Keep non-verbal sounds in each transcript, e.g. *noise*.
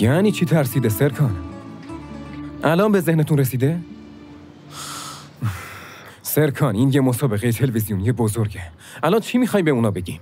یعنی چی ترسیده سرکان؟ الان به ذهنتون رسیده؟ سرکان این یه مسابقه تلویزیونی بزرگه الان چی می‌خوای به اونا بگیم؟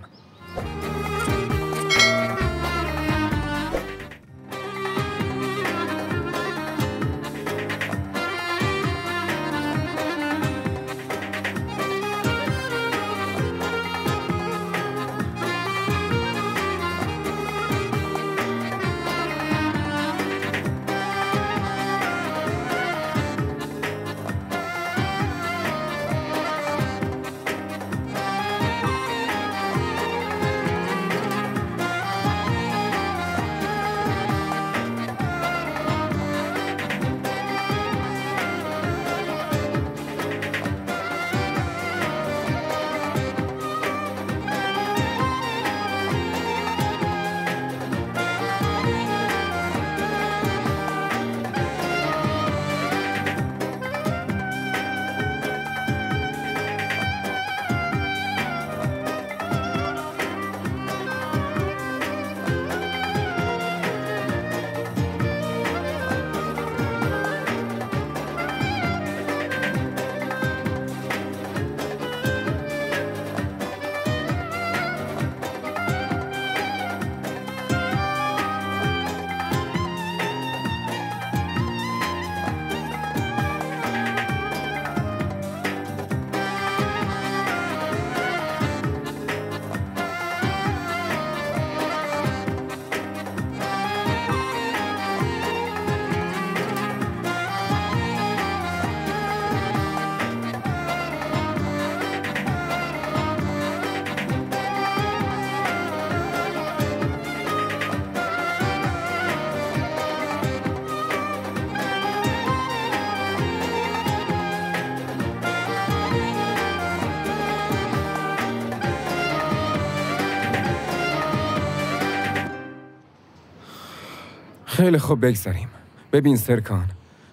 خیلی خوب بگذاریم. ببین سرکان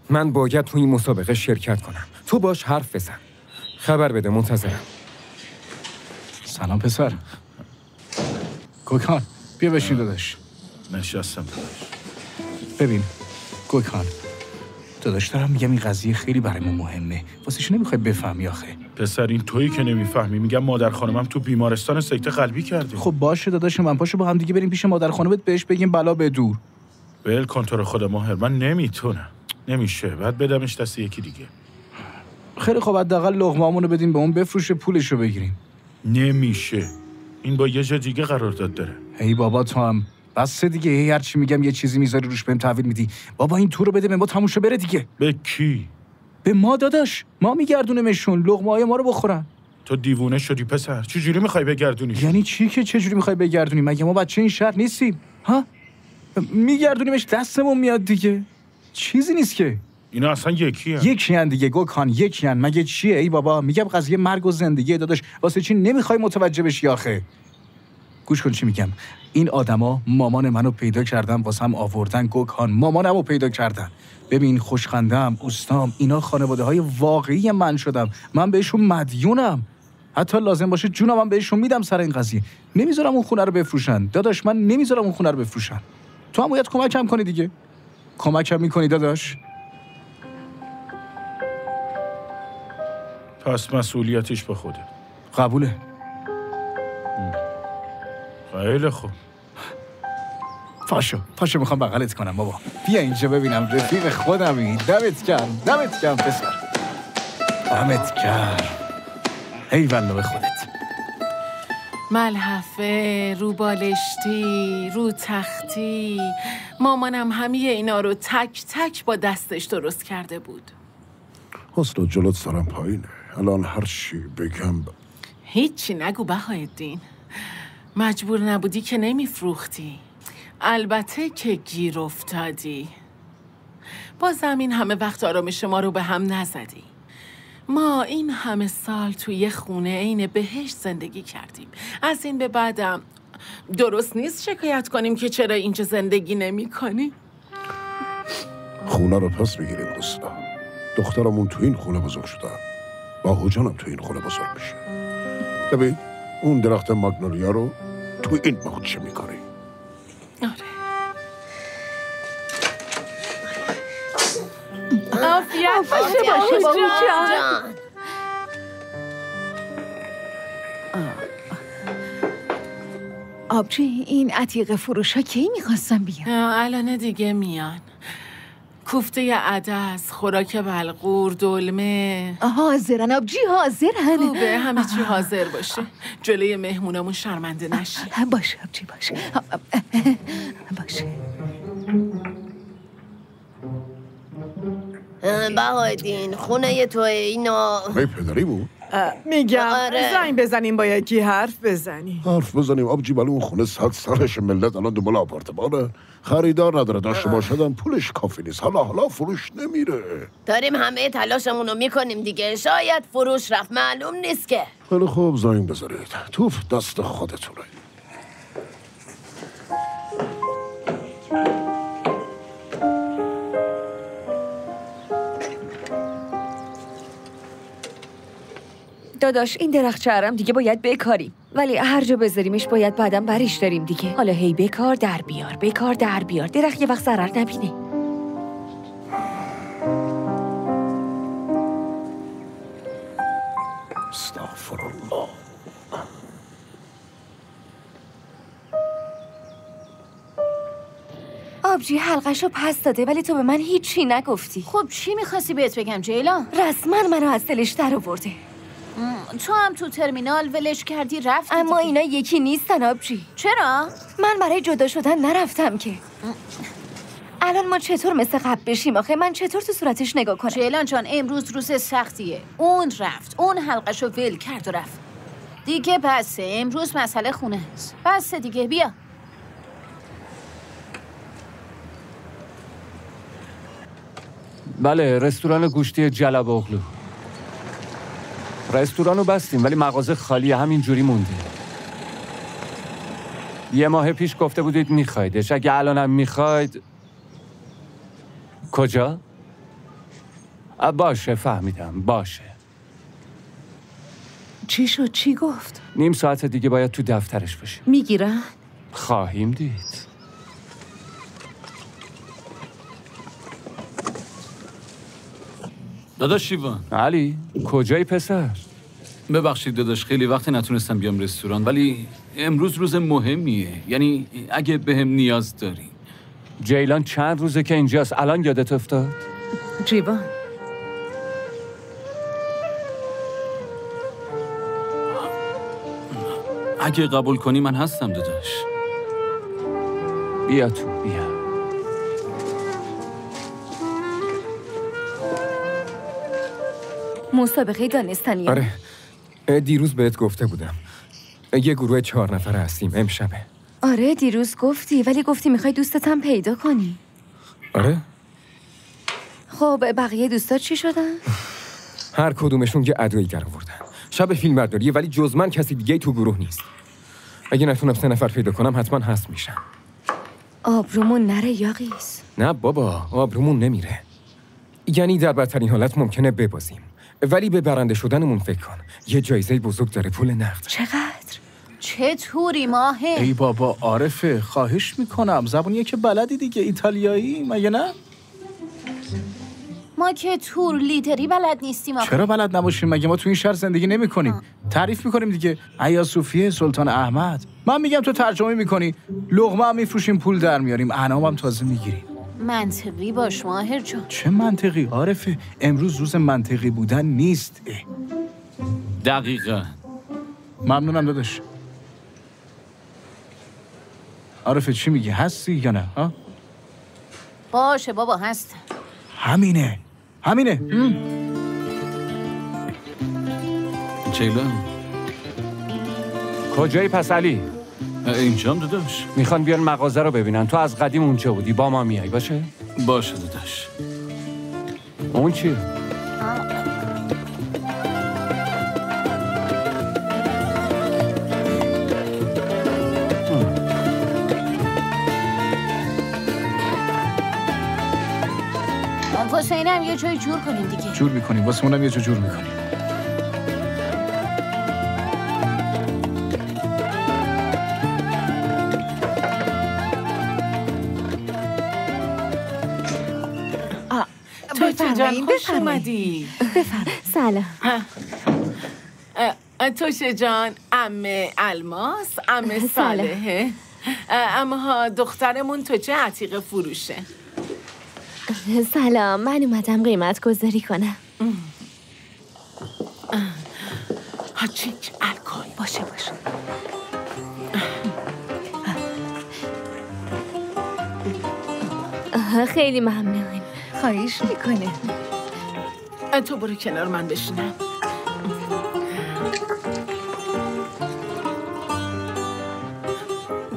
من باید تو این مسابقه شرکت کنم. تو باش حرف بزن. خبر بده منتظرم. سلام پسر. گوکان بیا بشین داداش. نشستم داداش. ببین گوکان داداش دارم میگم این قضیه خیلی برای ما مهمه. واسه نمی‌خوای بفهمی آخه؟ پسر این تویی که نمی‌فهمی. میگم مادر خانمم تو بیمارستان سکته قلبی کرده. خب باشه داداش من پاشو با هم دیگه بریم پیش مادر خانمت بهش بگیم بلا به دور. ول کن تو رو خدا ماهر. من نمی‌تونم. نمیشه. بعد بدمش دست یکی دیگه. خیلی خوب. حداقل لقمه‌مون رو بدیم به اون بفروشه پولش رو بگیریم. نمیشه. این با یه جا دیگه قرارداد داره. ای بابا تو هم. بس دیگه. هی هر چی میگم یه چیزی می‌ذاری روش بهم تحویل میدی. بابا این تور رو بده به ما تموم بره دیگه. به کی؟ به ما داداش. ما میگردونمشون لقمه های ما رو بخورن. تو دیوونه شدی پسر. چجوری می‌خوای بگردونیش؟ یعنی چی که چجوری می‌خوای بگردونی؟ مگه ما بچه این شهر نیستیم؟ ها؟ میگردونیمش دستمون میاد دیگه. چیزی نیست که. اینا اصلا یکی هم. یکی هن دیگه گوکان یکی. مگه چیه ای بابا؟ میگم قضیه مرگ و زندگی داداش. واسه چی نمی‌خوای متوجه بشی آخه؟ گوش کن چی میگم. این آدما مامان منو پیدا کردن واسه هم آوردن گوکان مامانمو پیدا کردن. ببین خوشخندم اوستام اینا خانواده های واقعی من شدم. من بهشون مدیونم. حتی لازم باشه جونم هم بهشون میدم سر این قضیه. نمی‌ذارم اون خونه رو بفروشن. داداش من نمی‌ذارم اون خونه رو بفروشن. تو هم باید کمکم کنی دیگه. کمکم می‌کنی داداش. پس مسئولیتش به خوده قبوله. خیلی خوب. پاشو پاشو می‌خوام بغلت کنم بابا. بیا اینجا ببینم رفیق خودمی دمت کم دمت کم پسر. دمت کم ای والله به خودت. ملحفه رو بالشتی رو تختی. مامانم همه اینا رو تک تک با دستش درست کرده بود. حسن جلوت سرم پایینه. الان هر چی بگم ب... هیچی نگو دین مجبور نبودی که نمیفروختی. البته که گیر افتادی. با زمین همه وقت آرامش ما رو به هم نزدی. ما این همه سال توی خونه عین بهشت زندگی کردیم. از این به بعدم درست نیست شکایت کنیم که چرا اینجا زندگی نمی کنی؟ خونه رو پس بگیریم دوستا دخترمون تو این خونه بزرگ شدن با حجانم تو این خونه بزرگ میشه. ببین اون درخت ماگنولیا رو تو این باغچه می‌کنی؟ باشه باشه باشه آبجی این عتیق فروش ها کی می‌خواستم بیان؟ الان دیگه میان. کوفته عدس خوراک بلغور دلمه. حاضرن. آبجی حاضرن. خوبه همه چی حاضر باشه. جلوی مهمونمون شرمنده نشی. باشه آبجی باشه باشه بهادین خونه تو اینا. می پدری بود؟ میگم آره. زنگ بزنیم با یکی حرف بزنیم. حرف بزنیم آبجی ولی اون خونه صد سالش ملت الان دنبال آپارتمانه. خریدار نداره داشته باشدم پولش کافی نیست. حالا حالا فروش نمیره. داریم همه تلاشمون رو می‌کنیم دیگه. شاید فروش رفت معلوم نیست که. خیلی خوب زنگ بذارید توف دست خودتونه. داداش این درخت چهرم دیگه باید بکاریم. ولی هر جا بذاریمش باید بعدم برش داریم دیگه. حالا هی بکار در بیار بکار در بیار. درخت یه وقت ضرر نبینه. الله. آبجی حلقشو پس داده ولی تو به من هیچی نگفتی. خب چی می‌خواستی بهت بگم جیلا؟ رسما منو از دلش در آورده تو هم تو ترمینال ولش کردی رفتی اما دیگه. اینا یکی نیستن آبجی. چرا؟ من برای جدا شدن نرفتم که. الان ما چطور مثل قبل بشیم؟ آخه من چطور تو صورتش نگاه کنم؟ جیلان جان امروز روز سختیه. اون رفت. اون حلقشو ول کرد و رفت. دیگه بسه. امروز مسئله خونه است بسه دیگه. بیا. بله رستوران گوشتی جلب اغلو. رستوران رو بستیم ولی مغازه خالی همین جوری مونده. یه ماه پیش گفته بودید میخوایدش اگه الانم می‌خواید کجا؟ باشه فهمیدم باشه. چی شد؟ چی گفت؟ نیم ساعت دیگه باید تو دفترش باشیم. می‌گیرن؟ خواهیم دید. داداش شیوان. علی کجایی پسر؟ ببخشید داداش خیلی وقت نتونستم بیام رستوران ولی امروز روز مهمیه. یعنی اگه بهم نیاز داری. جیلان چند روزه که اینجاست؟ الان یادت افتاد؟ جیوان. اگه قبول کنی من هستم داداش. بیا تو بیا. مسابقه دانستنی. آره. دیروز بهت گفته بودم. یه گروه چهار نفره هستیم امشبه. آره دیروز گفتی ولی گفتی می‌خوای دوستتم پیدا کنی. آره؟ خب بقیه دوستات چی شدن؟ *sighs* هر کدومشون یه ادایی در آوردن. شب فیلم برداریه ولی جز من کسی دیگه تو گروه نیست. اگه نتونم سه نفر پیدا کنم حتما هست میشن آبرومون نره یاقیس. نه بابا آبرومون نمیره. یعنی در بدترین حالت ممکنه ببازیم. ولی به برنده شدنمون فکر کن. یه جایزه بزرگ داره پول نقد. چقدر؟ چه توری ماهه؟ ای بابا عارفه. خواهش می‌کنم. زبونیه که بلدی دیگه ایتالیایی؟ مگه نه؟ ما که تور لیدری بلد نیستیم آخه. چرا بلد نباشیم؟ مگه ما تو این شهر زندگی نمی کنیم تعریف می‌کنیم دیگه. ایا صوفیه سلطان احمد. من میگم تو ترجمه می‌کنی. لغمه هم میفروشیم پول در میاریم. انعام هم تازه می‌گیریم. منطقی باش ماهر جان. چه منطقی؟ عارفه امروز روز منطقی بودن نیست. اه. دقیقا. ممنونم داداش. عارفه چی میگی؟ هستی یا نه؟ ها؟ باشه بابا هست همینه. همینه. هم. جیلان کجایی پس علی؟ اینجام داداش. می‌خوان بیان مغازه رو ببینن. تو از قدیم اونجا بودی. با ما میای. باشه؟ باشه داداش. اون چی واسه اینم یه جای جور کنیم دیگه. جور می‌کنیم. واسه اونم یه جا جور می‌کنیم. اومدی. سلام. اه، اه، توشه جان امه الماس امه سلام. صالحه. اما ها دخترمون تو چه عتیق فروشه؟ سلام. من اومدم قیمت گذاری کنم. هاچیک الکل. باشه باشه. خیلی ممنون خواهش می‌کنه تو برو کنار من بشینم.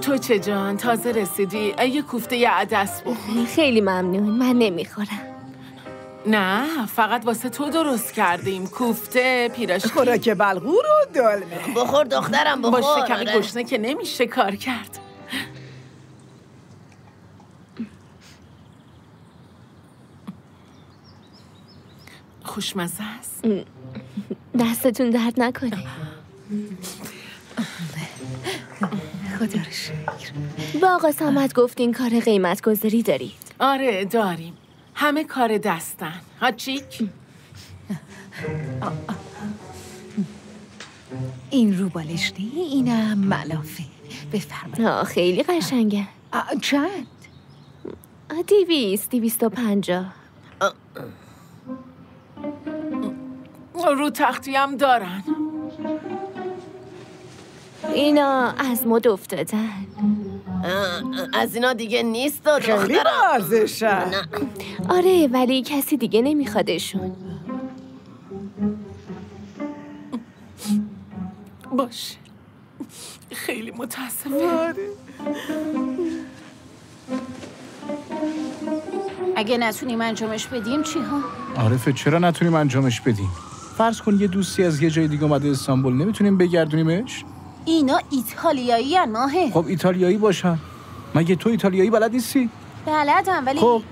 تو چه جان؟ تازه رسیدی. یه کوفته یه عدس بخور. خیلی ممنون. من نمی‌خورم. نه فقط واسه تو درست کردیم. کوفته پیراشکی. خوراک بلغور و دلمه. بخور دخترم با بخور شکم آره. گشنه که نمیشه کار کرد. خوشمزه است؟ دستتون درد نکنه. خدا رو شکر. با آقا سامت گفتین کار قیمت گذاری دارید. آره داریم. همه کار دستن. هاچیک این رو بالشتی اینم ملافه. بفرمایید. آه خیلی قشنگه. چند؟ دیویست دیویست و پنجاه. رو تختی هم دارن. اینا از مد افتادن. از اینا دیگه نیست و خیلی نه. آره ولی کسی دیگه نمیخوادشون. باشه. خیلی متاسفم. اگه نتونیم انجامش بدیم چی ها؟ عارفه چرا نتونیم انجامش بدیم؟ فرض کن یه دوستی از یه جای دیگه اومده استانبول نمی‌تونیم بگردونیمش؟ اینا ایتالیایی هن ماهه خب ایتالیایی باشن. مگه تو ایتالیایی بلد نیستی؟ بلدم ولی خب.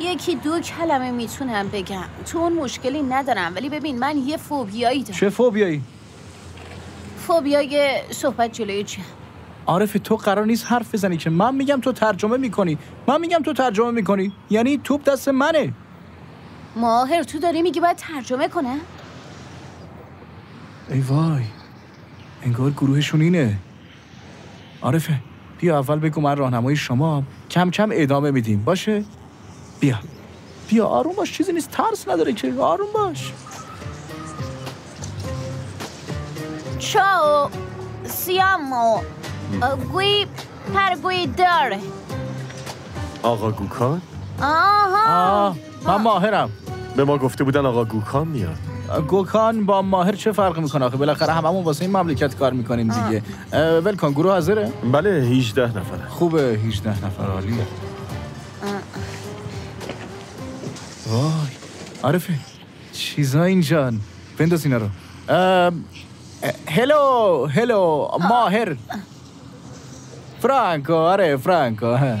یکی دو کلمه می‌تونم بگم. تو اون مشکلی ندارم ولی ببین من یه فوبیایی دارم. چه فوبیایی؟ فوبیای صحبت جلوی چه؟ عارف تو قرار نیست حرف بزنی که من میگم تو ترجمه می‌کنی. من میگم تو ترجمه می‌کنی. یعنی توپ دست منه. ماهر تو داری میگی باید ترجمه کنه؟ ای وای. انگار گروهشون اینه. عارفه بیا اول بگو من راهنمای شما کم کم ادامه میدیم. باشه؟ بیا. بیا آروم باش. چیزی نیست. ترس نداره که. آروم باش. Ciao, siamo qui per guidare. آقا گوکان؟ آها. آه من ماهرم. به ما گفته بودن آقا گوکان میاد. گوکان با ماهر چه فرقی می‌کنه آخه؟ بالاخره هممون واسه این مملکت کار می‌کنیم دیگه. اه، ول کن گروه حاضره؟ بله 18 نفره. خوبه 18 نفر عالیه. وای عارفه چیزا اینجان. بنداز اینا رو. هلو هلو ماهر. آره فرانکو ها.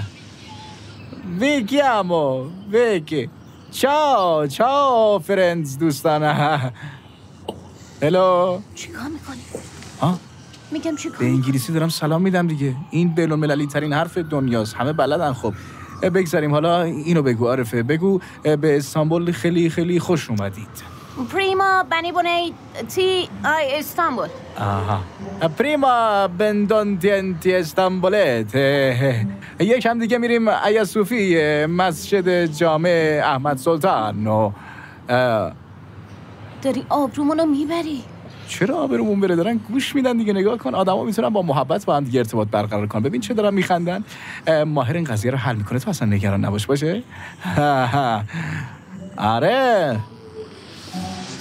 وی chiamo ویکی چاو چاو فرندز دوستان هلو چیکار می‌کنی؟ ها میگم چیکار به انگلیسی دارم سلام میدم دیگه. این بین المللی ترین حرف دنیاست. همه بلدن خب. بگذاریم. حالا اینو بگو عارفه. بگو به استانبول خیلی خیلی خوش اومدید. بونی تی آی استانبول آها پریما استانبولت اه، یکم دیگه میریم ایا صوفی مسجد جامع احمد سلطان. و داری آبرومونو می‌بری. چرا آبرومون بره؟ دارن گوش میدن دیگه نگاه کن. آدما می‌تونن با محبت با هم دیگه ارتباط برقرار کنن. ببین چه دارن میخندن. اه، ماهر این قضیه رو حل می‌کنه تو اصلا نگران نباش باشه؟ آره.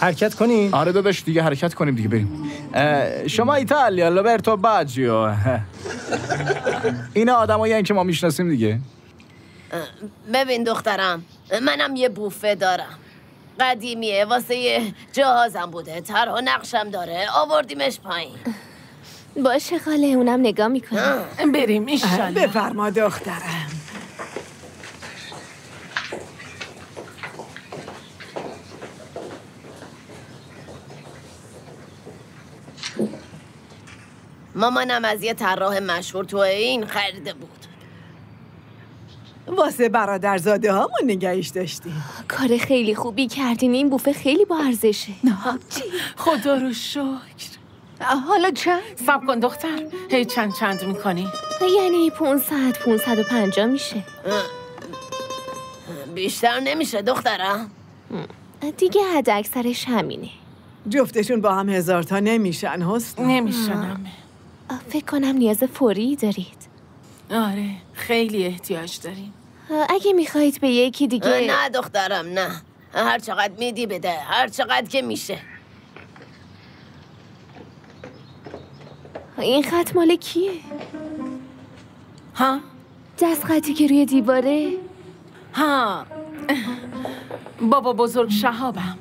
حرکت کنین آره داداش دیگه حرکت کنیم دیگه بریم. شما ایتالیا لوبرتو باجیو اینا آدمایی که ما می‌شناسیم دیگه. ببین دخترم منم یه بوفه دارم. قدیمیه واسه یه جهازم بوده طرح و نقشم داره آوردیمش پایین. باشه خاله اونم نگاه می‌کنه. بریم ایشالله بفرما دخترم. مامانم از یه طراح مشهور تو این خریده بود. واسه برادرزاده هامون نگهش داشتیم کار خیلی خوبی کردین این بوفه خیلی با ارزشه. خدا رو شکر. حالا چند؟ سب کن دختر. هی چند چند می‌کنی؟ یعنی 500 550 میشه. بیشتر نمیشه دخترم. دیگه حد اکثرش همینه. جفتشون با هم هزار تا نمیشن حسن. نمیشنم فکر کنم نیاز فوری دارید. آره خیلی احتیاج داریم. اگه می‌خواهید به یکی دیگه نه دخترم نه. هر چقدر میدی بده هر چقدر که میشه. این خط مال کیه؟ ها؟ دست خطی که روی دیواره؟ ها. بابا بزرگ شهابم.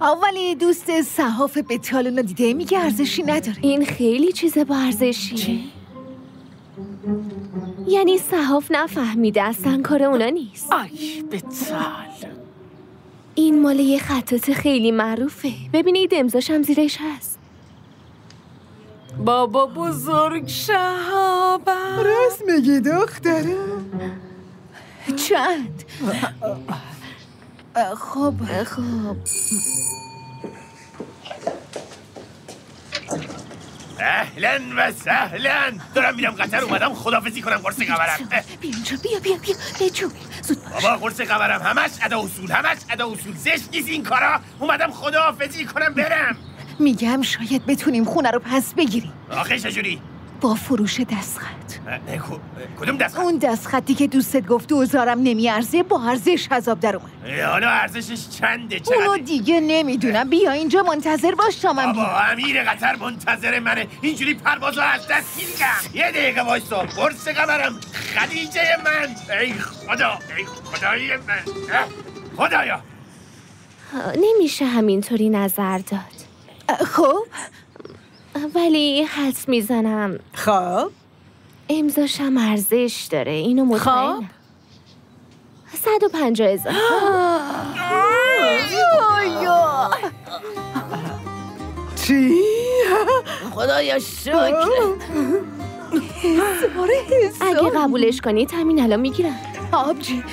اولی دوست صحاف بتالون رو دیده میگه ارزشی نداره. این خیلی چیز با ارزشی. چی؟ یعنی صحاف نفهمیده اصلا کار اونا نیست. آی بتال این مال یه خطاط خیلی معروفه. ببینید امضاش هم زیرش هست. بابا بزرگ شهابم. راست میگی دخترم چند؟ خب. خب. اهلا و سهلا. دارم میرم قطر اومدم خدافزی کنم قرص قبرم. بیا اینجا بیا بیا بیا بجو زود باش. بابا قرص قبرم همش ادا اصول همش ادا اصول. زشت نیست این کارا. اومدم خداحافظی کنم برم. میگم شاید بتونیم خونه رو پس بگیریم. آخه چجوری؟ با فروش دستخط. کدوم دست اون دستخطی که دوستت گفت دوزارم نمیارزه با ارزش حساب در اومد. حالا ارزشش چنده اونو چقدر دیگه نمی‌دونم. بیا اینجا منتظر باش تا من بابا بیام. امیر قطر منتظر منه. اینجوری پروازو از دست میدم. یه دقیقه وایسا. قرص قبرم خدیجه من. ای خدا ای خدای من. خدایا. نمیشه همینطوری نظر داد. خب؟ ولی حدس می‌زنم. خب. امضاشم ارزش داره. اینو صد و پنجاه هزار. *gasps* چی؟ خدایا شکر. اگه قبولش کنید همین الان می‌گیرم. آبجی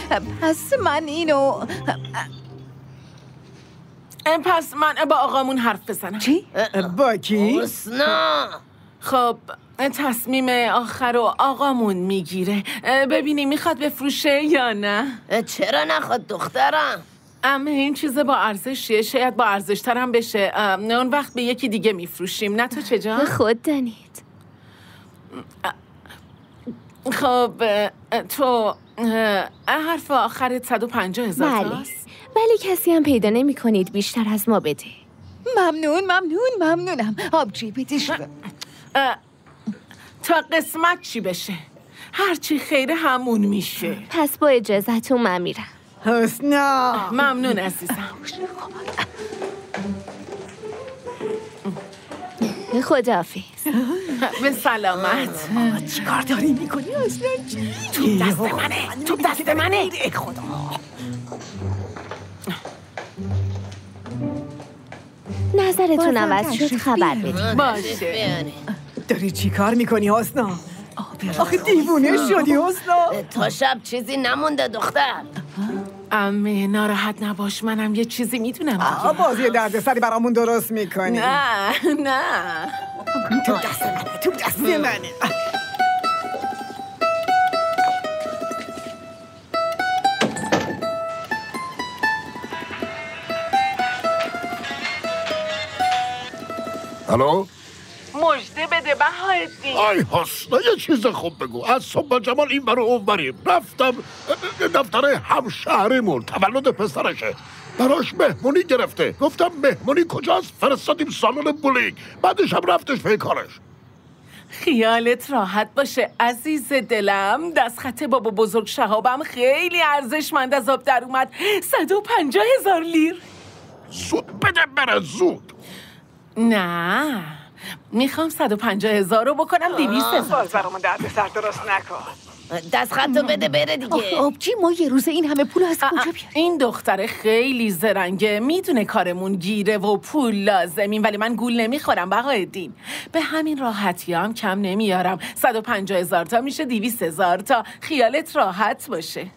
پس من اینو پس من با آقامون حرف بزنم. چی؟ با کی؟ حسنا. خب تصمیم آخر رو آقامون می‌گیره. ببینی می‌خواد بفروشه یا نه. چرا نخواد دخترم؟ اما این چیز با ارزشیه. شاید با ارزش ترم بشه اون وقت به یکی دیگه میفروشیم. نه تو چه جان؟ خود دانید خب تو حرف آخرت 150 هزار بله. تاست؟ ولی کسی هم پیدا نمی کنید بیشتر از ما بده. ممنون ممنون ممنونم. آبجی بدش اه، تا قسمت چی بشه؟ هرچی خیره همون میشه. پس با اجازتون من میرم. حسنا. ممنون عزیزم. خداحافظ. به سلامت. چیکار داری می‌کنی اصلا تو دست منه تو دست منه. خدا. نظرتون عوض شد خبر. بدید؟ باشه. داری چی کار می‌کنی حسنا؟ آخه دیوونه شدی حسنا. تا شب چیزی نمونده دختر. امه ناراحت نباش منم یه چیزی می‌دونم. آه، بازی درد سری برامون درست می‌کنی. نه نه. تو دست منه تو دست منه. الو؟ مژده بده بهایالدین آی حسنا یه چیز خوب بگو. از صبح جمال این برو اون بریم. رفتم دفتر همشهریمون تولد پسرشه. براش مهمونی گرفته. گفتم مهمونی کجاست؟ فرستادیم سالن بولینگ. بعدش هم رفتش پی کارش. خیالت راحت باشه عزیز دلم. دستخط بابا بزرگ شهابم خیلی ارزشمند از آب در اومد. 150 هزار لیر. زود بده بره زود. نه. می‌خوام 150 هزار رو بکنم 200 هزار. باز برامون درد سر درست نکن. دست خطو بده بره دیگه. آبجی ما یه روز این همه پول از کجا بیاریم؟ این دختر خیلی زرنگه. می‌دونه کارمون گیره و پول لازمیم ولی من گول نمی‌خورم بقایدین به همین راحتی هم کم نمیارم. 150 هزار تا میشه 200 هزار تا. خیالت راحت باشه.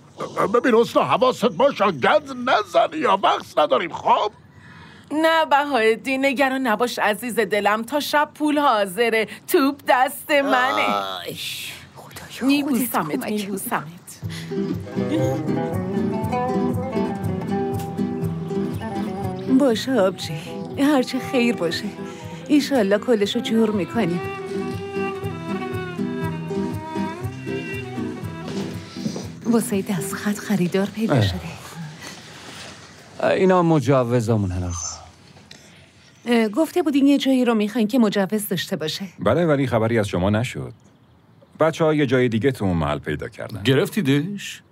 ببین استا حواست باشه. گند نزنی یا وقت نداریم. خب؟ نه بهایدین نگران نباش عزیز دلم. تا شب پول حاضره. توپ دست منه. میبوسمت میبوسمت باشه آبجی هرچه خیر باشه. ایشالله کلشو جور می‌کنیم. واسه دست خط خریدار پیدا. شده. اینا مجوزامونن آقا اه، گفته بودین یه جایی رو می‌خواین که مجوز داشته باشه. بله ولی خبری از شما نشد. بچه ها یه جای دیگه تو اون محل پیدا کردن. گرفتیدش؟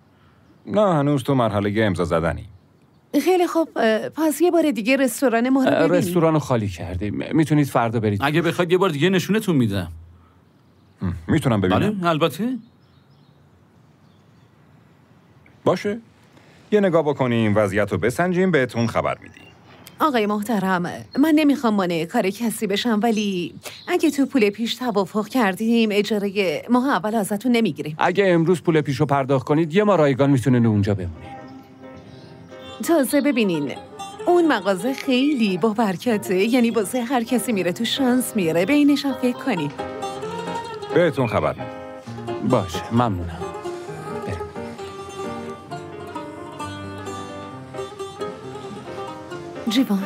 نه هنوز تو مرحله امضا زدنی. خیلی خوب پس یه بار دیگه رستوران ما رو ببینیم. رستوران رو خالی کردیم. می‌تونید فردا برید. اگه بخواید یه بار دیگه نشونتون میدم. می‌تونم ببینم. بله البته. باشه. یه نگاه بکنیم وضعیت رو بسنجیم بهتون خبر میدیم. آقای محترم من نمی‌خوام مانع کار کسی بشم ولی اگه تو پول پیش توافق کردیم اجاره ماه اول ازتون نمی‌گیریم. اگه امروز پول پیشو پرداخت کنید یه ما رایگان می‌تونه اونجا بمونه. تازه ببینین اون مغازه خیلی با برکته یعنی واسه هر کسی میره تو شانس میره بینش هم فکر کنی. بهتون خبر باشه ممنونم. جیوان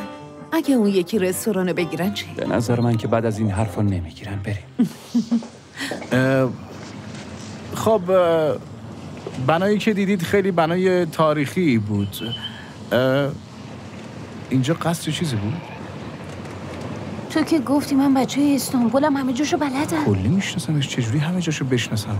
اگه اون یکی رستوران رو بگیرن چی؟ به نظر من که بعد از این حرفا نمی‌گیرن بریم. *laughs* خب بنایی که دیدید خیلی بنای تاریخی بود. اینجا قصد چیزی بود؟ تو که گفتی من بچه استانبولم همه جاشو بلدم کلی میشناسمش چجوری همه جاشو بشناسم؟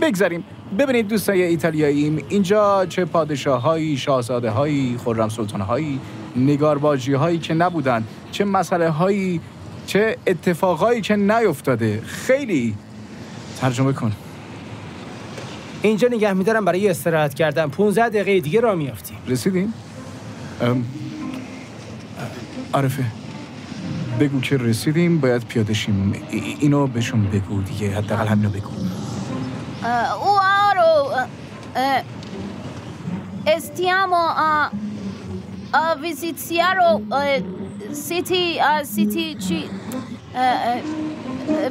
بگذاریم ببینید دوستای ایتالیاییم اینجا چه پادشاهایی شاهزاده هایی خرم سلطان هایی نگارباجی هایی که نبودن چه مسئله هایی چه اتفاقایی که نیفتاده. خیلی. ترجمه کن. اینجا نگه میدارم برای استراحت کردن. 15 دقیقه دیگه را میافتیم. رسیدین؟ ام، عارفه. بگو که رسیدیم باید پیاده شیم. ای- اینو بهشون بگو دیگه حداقل همینو بگو. Uh, Uaro, uh,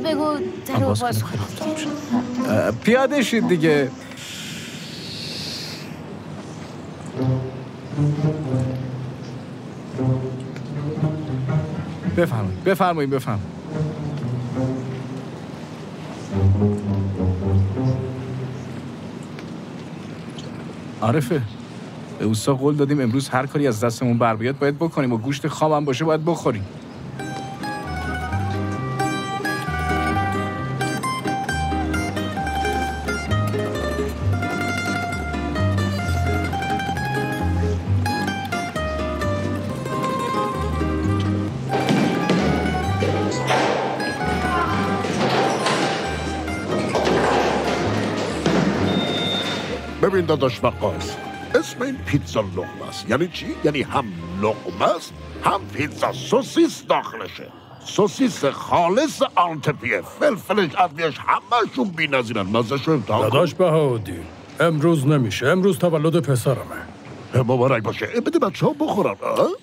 بگو در رو باز خوب تموم شد. اه، پیاده شید دیگه. بفرمایید بفرمایید بفرمایید. عارفه. به اوستا قول دادیم امروز هر کاری از دستمون بر بیاد باید بکنیم و گوشت خام هم باشه باید بخوریم. ببین داداش اسم این پیتزا لقمه است. یعنی چی؟ یعنی هم لقمه است هم پیتزا. سوسیس داخلشه. سوسیس خالص آنتپیه فلفلش ادویش همهشون بی نظیرن مزهش رو امتحان. داداش بهاودین امروز نمیشه. امروز تولد پسرمه. مبارک باشه. بده بچه ها بخورن؟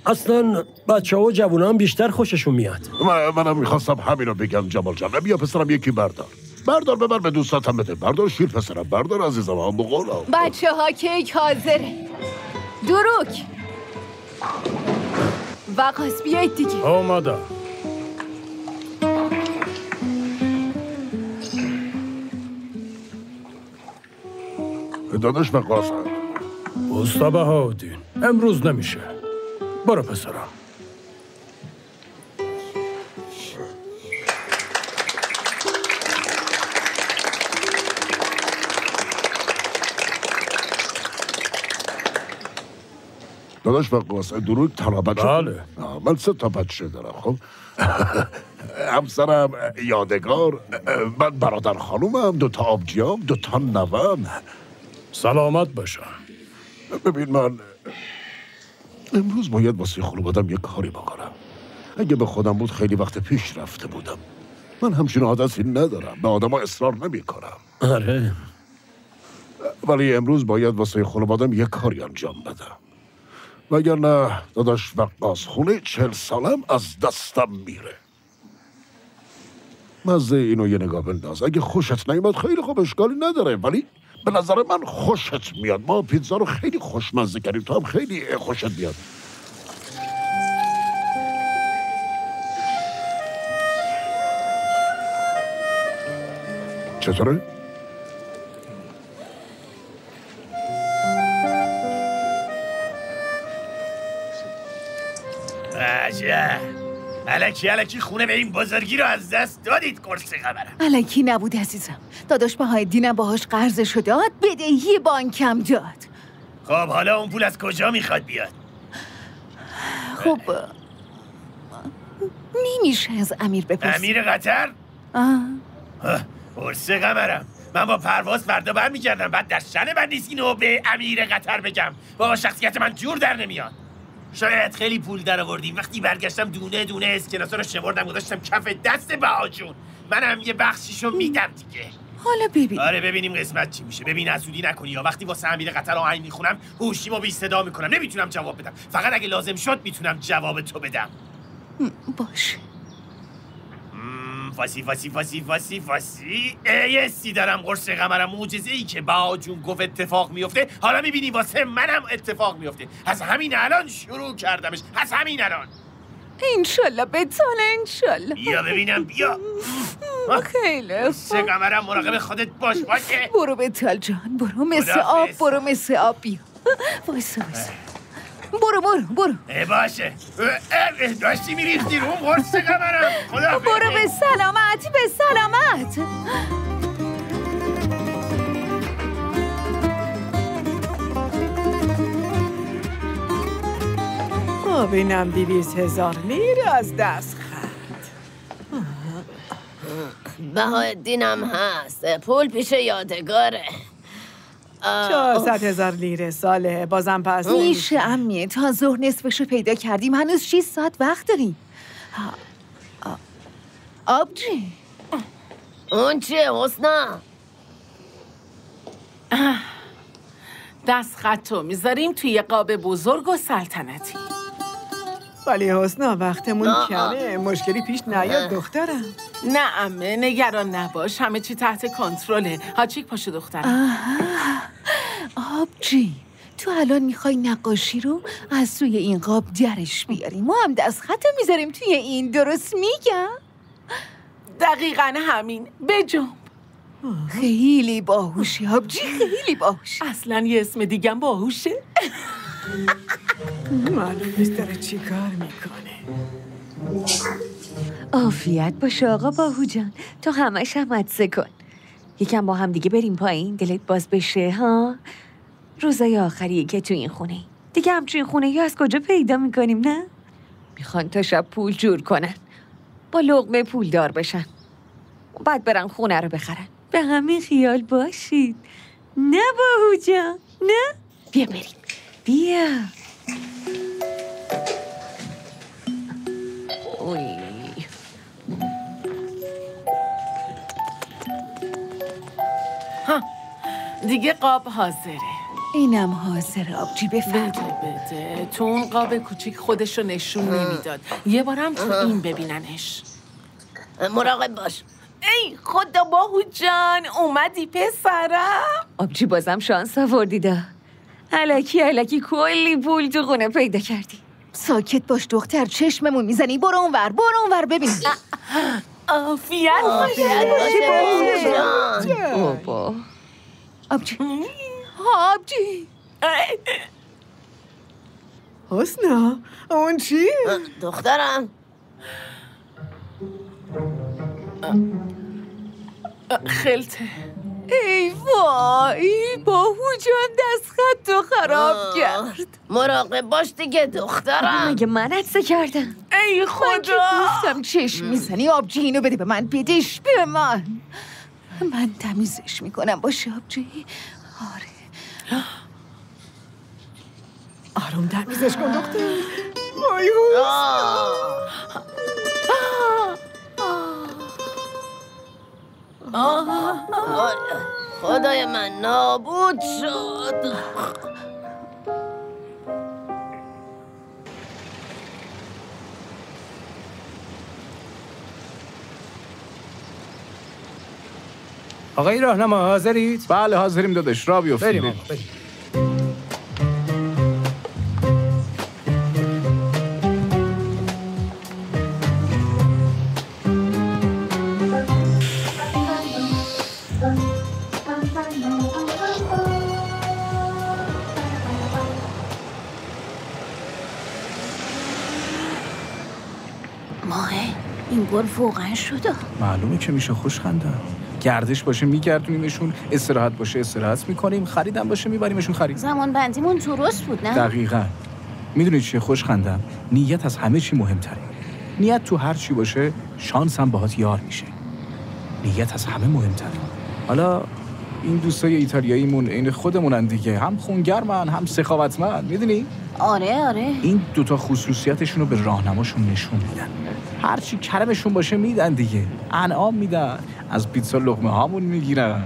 اصلا بچه ها و جوونا بیشتر خوششون میاد. من منم می‌خواستم همینو بگم جمال جان. بیا پسرم یکی بردار. بردار ببر به دوستاتم بده. بردار شیر پسرم. بردار عزیزم هم بقولم بچه ها کیک حاضره. دروک. وقاس بیایید دیگه. آمدم داداش وقاص استا بهاودین امروز نمیشه. برو پسرم. داداش وقاص درود تنها بچه بله. من سه تا بچه دارم خب؟ همسرم یادگار من برادر خانومم دوتا آبجیام دوتا نوم. سلامت باشن ببین من امروز باید واسه خانوادم یه کاری بکنم. اگه به خودم بود خیلی وقت پیش رفته بودم. من همچین عادتی ندارم به آدم اصرار نمی کنم آره. ولی امروز باید واسه خانوادم یه کاری انجام بدم. وگرنه داداش وقاز خونه چل سالم از دستم میره. مزه اینو یه نگاه بنداز. اگه خوشت نیومد خیلی خوب اشکالی نداره ولی به نظر من خوشت میاد. ما پیتزا رو خیلی خوشمزه کردیم تو هم خیلی خوشت میاد. چطوره؟ عجب الکی الکی خونه به این بزرگی رو از دست دادید قرص قمرم علکی نبود عزیزم. داداش بهای دینم باهاش قرضشو داد بدهی بانکم داد. خب حالا اون پول از کجا می‌خواد بیاد؟ خب نمیشه از امیر بپرسی. امیر قطر؟ آه. آه، قرص قمرم من با پرواز فردا برمیگردم بعد در شن من نیست اینو به امیر قطر بگم. با شخصیت من جور در نمیاد. شاید خیلی پول در آوردیم. وقتی برگشتم دونه دونه اسکناسا رو شمردم گذاشتم کف دست بهاجون منم یه بخشیشو میدم دیگه. حالا ببین. آره ببینیم قسمت چی میشه. ببین حسودی نکنی یا. وقتی واسه امیر قطر آهنگ می‌خونم هوشیمو بی صدا می‌کنم. نمی‌تونم جواب بدم. فقط اگه لازم شد می‌تونم جواب تو بدم. باش مم، فاسی فاسی فاسی فاسی فاسی اه، یه سی دارم قرص قمرم معجزه ای که با جون گفت اتفاق میفته. حالا می‌بینی واسه منم اتفاق میفته. از همین الان شروع کردمش. از همین الان. انشالله بتانه انشالله. بیا ببینم بیا. *laughs* خیلی قرص قمرم مراقب خودت باش باشه برو بتال جان برو مثل. آب برو مثل آب بیا. *laughs* وایسا وایسا. برو برو برو. باشه. داشتی میریختی رو قرص قمرم خدا برو به سلامت به سلامت. خب اینم دیویز هزار لیر از دست خط بهای دینم هست. پول پیش یادگاره. چهارصد هزار لیره ساله. بازم پس میشه امیه تا ظهر نصفشو پیدا کردیم. هنوز 6 ساعت وقت داریم. آبجی. اون چیه حسنا؟ دست خطو می‌ذاریم توی یه قاب بزرگ و سلطنتی. ولی حسنا وقتمون. کمه. مشکلی پیش نیاد دخترم. نه امه نگران نباش. همه چی تحت کنترله. هاچیک پاشو دخترم. آبجی تو الان می‌خوای نقاشی رو از سوی این قاب درش بیاری. ما هم دست خط می‌ذاریم توی این درست میگم؟ دقیقا همین. بجم خیلی باهوشی آبجی خیلی باهوش اصلا یه اسم دیگم باهوشه. معلوم نیست داره چی کار می‌کنه. عافیت باشه آقا باهو جان. تو همش هم عدسه کن یکم با هم دیگه بریم پایین. دلت باز بشه ها؟ روزای آخریه که تو این خونه دیگه همچین خونه یا از کجا پیدا می‌کنیم نه؟ می‌خوان تا شب پول جور کنن. با لغمه پول دار بشن. بعد برن خونه رو بخرن. به همین خیال باشید. نه باهو جان نه؟ بیا بریم. بیا. اوی. ها دیگه قاب حاضره. اینم حاضر آبجی بده بفرم بده. تو اون قاب کوچیک خودش رو نشون نمی‌داد. یه بارم تو این ببیننش. مراقب باش. ای خدا باهو جان. اومدی پسرم. آبجی بازم شانس آوردی دا. علکی علکی کلی پول تو خونه پیدا کردی. ساکت باش دختر چشممون می‌زنی. برو اونور برو اونور ببین. عافیت عافیت باشه. آبجی. آبجی حسنا اون چی؟ دخترم. خلته ای وای باهو جان دست خط تو خراب کرد. مراقب باش دیگه دخترم. مگه من عدسه کردم؟ ای من که خدا. گفتم چشم می‌زنی آبجی اینو بده به من بدش به من. من تمیزش می‌کنم با شابجی آره. آروم تمیزش کن دختر وای خدای من نابود شد. آقای راهنما حاضرید؟ بله حاضریم داداش. را بیفتیم. بریم آقا بریم. ماه این بار واقعا شده. معلومه که میشه خوش خندم گردش باشه میگردونیمشون استراحت باشه استراحت می‌کنیم خریدم باشه میبریمشون خرید. زمان بندیمون درست بود نه؟ دقیقا. می‌دونی چیه؟ خوش خندم نیت از همه چی مهمتره. نیت تو هر چی باشه شانس هم باهات یار میشه. نیت از همه مهمتره. حالا این دوستای ایتالیاییمون عین خودمونن دیگه. هم خونگرمن هم سخاوتمند. می‌دونی؟ آره آره. این دوتا خصوصیتشون رو به راهنماشون نشون میدن. هرچی کرمشون باشه میدن دیگه. انعام میدن. از پیتزا لقمه هامون می‌گیرن.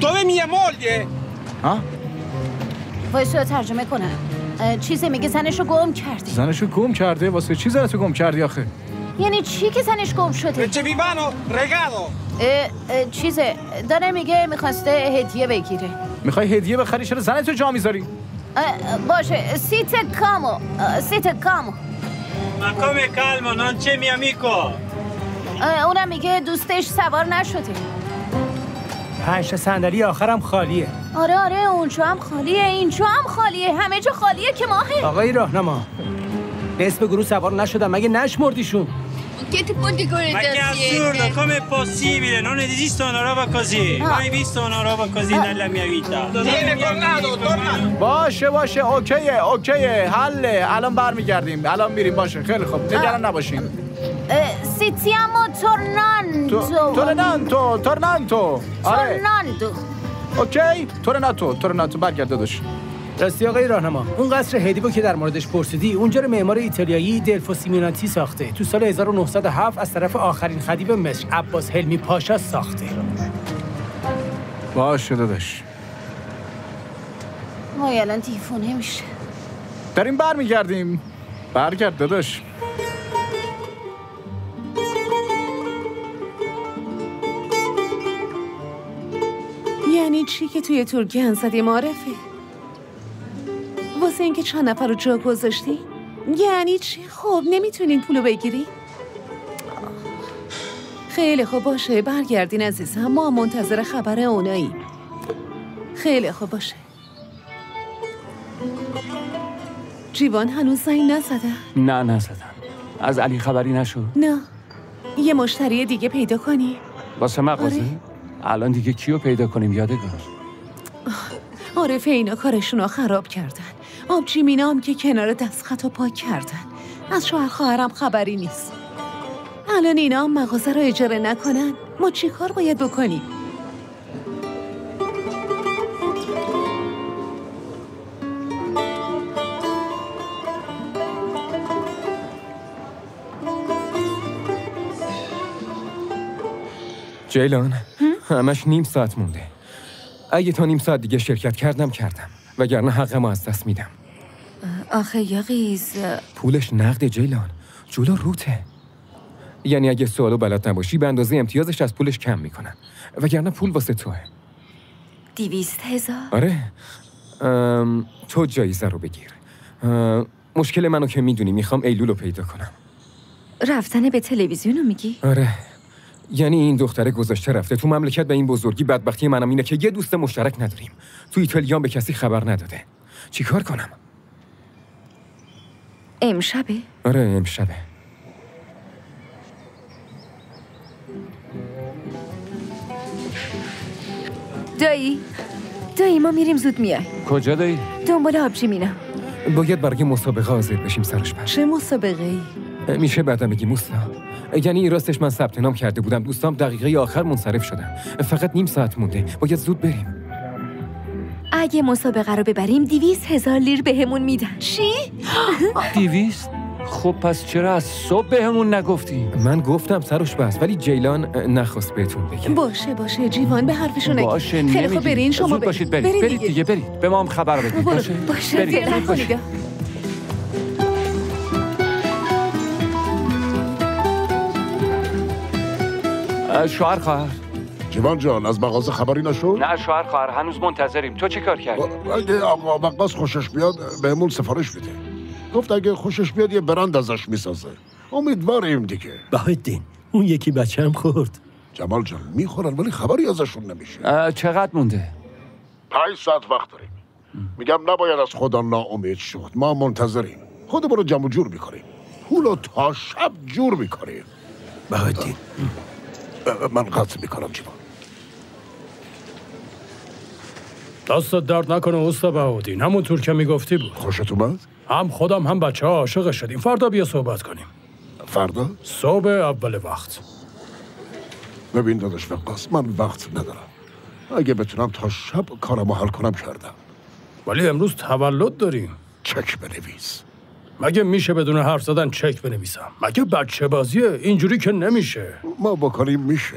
Dove mia moglie? ها؟ وایسا ترجمه کنم. چیزی میگه زنشو گم کردی. زنشو گم کرده؟ واسه چی زنتو گم کردی آخه؟ یعنی چی که زنش گم شده؟ Ricevivano regalo. اه، اه، چیزه داره میگه می‌خواسته هدیه بگیره. می‌خوای هدیه بخری؟ چرا زنتو جا می‌ذاری؟ باشه سیت کامو سیت کامو. non c'è mio amico. اه، اونم میگه دوستش سوار نشده. پنج صندلی آخرم خالیه. آره آره اونجا هم خالیه اینجا هم خالیه همه جا خالیه که ماهه. آقای راهنما به اسم گروه سوار نشدم مگه نشمردیشون؟ Che ti può dire Ma che assurdo, com'è possibile? Non esiste una roba così. Mai visto una roba così nella mia vita. Vieni tornato, torna. باشه باشه اوکیه اوکیه حله الان برمیگردیم الان میریم باشه خیلی خوب نگران نباشین سیتیامو تورناندو تورنانتو تورنانتو آره تورناندو اوکی تورناتو تورناتو برگرد داداش راستی آقای راهنما اون قصر هدیبو که در موردش پرسیدی اونجا رو معمار ایتالیایی دلفو سیمیناتی ساخته. تو سال 1907 از طرف آخرین خدیو مصر عباس حلمی پاشا ساخته. باشه داداش وای الان دیوونه میشه داریم برمیگردیم برگرد داداش. یعنی چی که توی ترکیه انصدی معرفه؟ واسه اینکه چند نفر رو جا گذاشتی؟ یعنی چی؟ خب نمی‌تونین پولو بگیری؟ خیلی خوب باشه. برگردین عزیزم. ما منتظر خبر اونایی خیلی خوب باشه. جیوان هنوز زنگ نزده؟ نه نزدم از علی خبری نشد. نه. یه مشتری دیگه پیدا کنی؟ واسه مغازه آره. الان دیگه کیو پیدا کنیم یادگار؟ عارف اینا کارشون رو خراب کردن. آبجی مینا هم که کنار دست خط رو پاک کردن. از شوهر خواهرم خبری نیست. الان اینا هم مغازه رو اجاره نکنن. ما چی کار باید بکنیم؟ جیلان همش نیم ساعت مونده. اگه تا نیم ساعت دیگه شرکت کردم کردم. وگرنه حقم از دست میدم. آخه یاقیز پولش نقد جیلان. جلو روته. یعنی اگه سوالو بلد نباشی به اندازه امتیازش از پولش کم می‌کنن. وگرنه پول واسه توه. دیویست هزار؟ آره. ام، تو جایزه رو بگیر. ام، مشکل منو که می‌دونی می‌خوام ایلول رو پیدا کنم. رفتن به تلویزیون رو میگی؟ آره. یعنی این دختره گذاشته رفته تو مملکت به این بزرگی بدبختی منم اینه که یه دوست مشترک نداریم. تو ایتالیا به کسی خبر نداده. چیکار کنم؟ امشبه؟ آره امشبه. دایی؟ دایی ما میریم زود میای. کجا دایی؟ دنبال آبجی مینا باید برای مسابقه حاضر بشیم سرش بر. چه مسابقه ای؟ میشه بعدم بگی موسا. یعنی این راستش من ثبت نام کرده بودم. دوستام دقیقه آخر منصرف شدم فقط نیم ساعت مونده. باید زود بریم. اگه مسابقه رو ببریم دیویس هزار لیر بهمون میدن چی؟ *gasps* دیویست؟ خب پس چرا از صبح بهمون نگفتی؟ من گفتم سرش بس ولی جیلان نخواست بهتون بگم باشه باشه جیوان به حرفشو نگیر باشه خیلی نمیگی. خوب برین شما زود برید. باشید برید برید دیگه برید به ما هم خبر بدید. باشه باشه برید. اه، شوهر خواهر جوان جان از مغازه خبری نشد؟ نه شوهر خواهر هنوز منتظریم. تو چی کار کردی؟ اگه آقا بقاس خوشش بیاد بهمون سفارش بده. گفت اگه خوشش بیاد یه برند ازش می‌سازه. امیدواریم دیگه. بهایالدین اون یکی بچه هم خورد. جمال جان می‌خورن ولی خبری ازشون نمیشه. چقدر مونده؟ پنج ساعت وقت داریم. میگم نباید از خدا ناامید شد. ما منتظریم. خودمون رو جمع جور می‌کنیم. پولو تا شب جور می‌کنیم. بهایالدین من قطع می‌کنم جوان دستت درد نکنه استا بهودین همونطور که می‌گفتی بود. خوشت اومد؟ هم خودم هم بچه ها عاشق شدیم. فردا بیا صحبت کنیم. فردا؟ صبح اول وقت. ببین داداش وقاس من وقت ندارم. اگه بتونم تا شب کارمو حل کنم کردم. ولی امروز تولد داریم. چک بنویس. مگه میشه بدون حرف زدن چک بنویسم؟ مگه بچه بازیه اینجوری که نمیشه؟ ما بکنیم میشه.